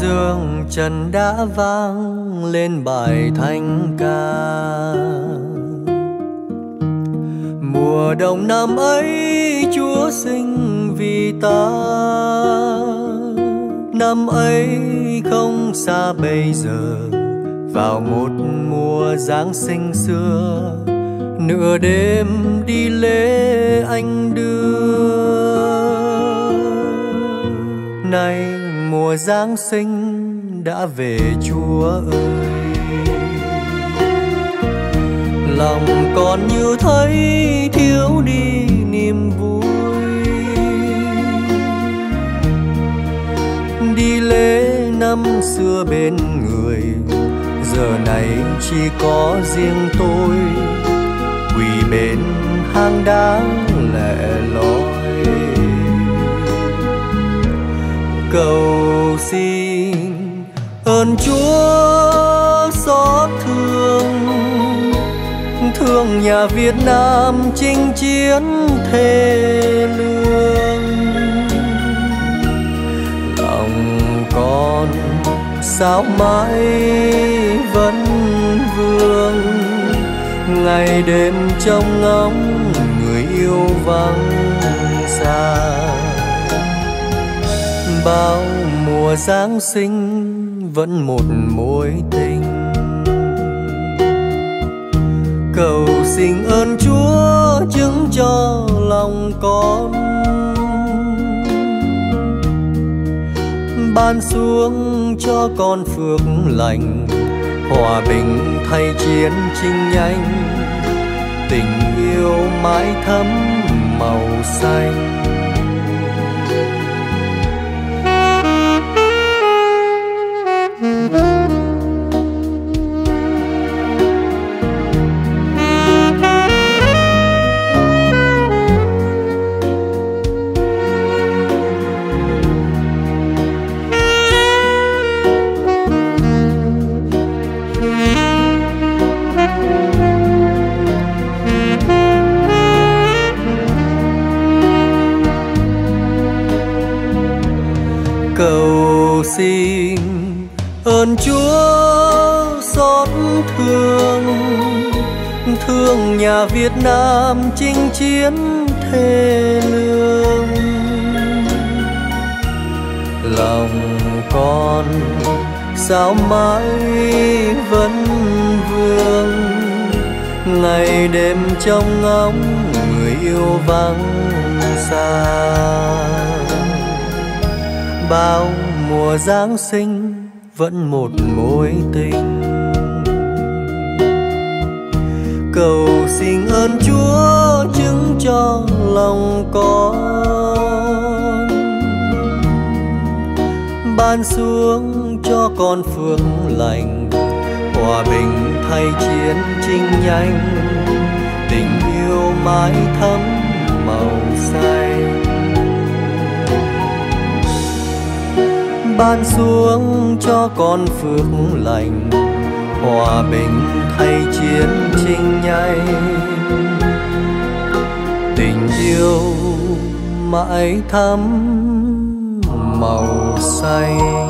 dương trần đã vang lên bài thanh ca. Mùa đông năm ấy chúa sinh vì ta. Năm ấy không xa bây giờ, vào một mùa giáng sinh xưa, nửa đêm đi lễ anh đưa. Mùa giáng sinh đã về chúa ơi. Lòng còn như thấy thiếu đi niềm vui. Đi lễ năm xưa bên người, giờ này chỉ có riêng tôi. Quỳ bên hang đá lẻ loi. Cầu xin. Ơn chúa xót thương thương nhà việt nam chinh chiến thề lương. Lòng con sao mãi vẫn vương, ngày đêm trong ngóng mùa giáng sinh vẫn một mối tình. Cầu xin ơn chúa chứng cho lòng con. Ban xuống cho con phước lành, hòa bình thay chiến chinh nhanh tình yêu mãi thấm màu xanh. Xin ơn chúa xót thương thương nhà việt nam chinh chiến thê lương. Lòng con sao mãi vẫn vương, ngày đêm trong ngóng người yêu vắng xa. Bao mùa giáng sinh vẫn một mối tình. Cầu xin ơn chúa chứng cho lòng con. Ban xuống cho con phương lành, hòa bình thay chiến chinh nhanh tình yêu mãi thấm màu xanh. Ban xuống cho con phước lành. Hòa bình thay chiến chinh nhay tình yêu mãi thắm màu xanh.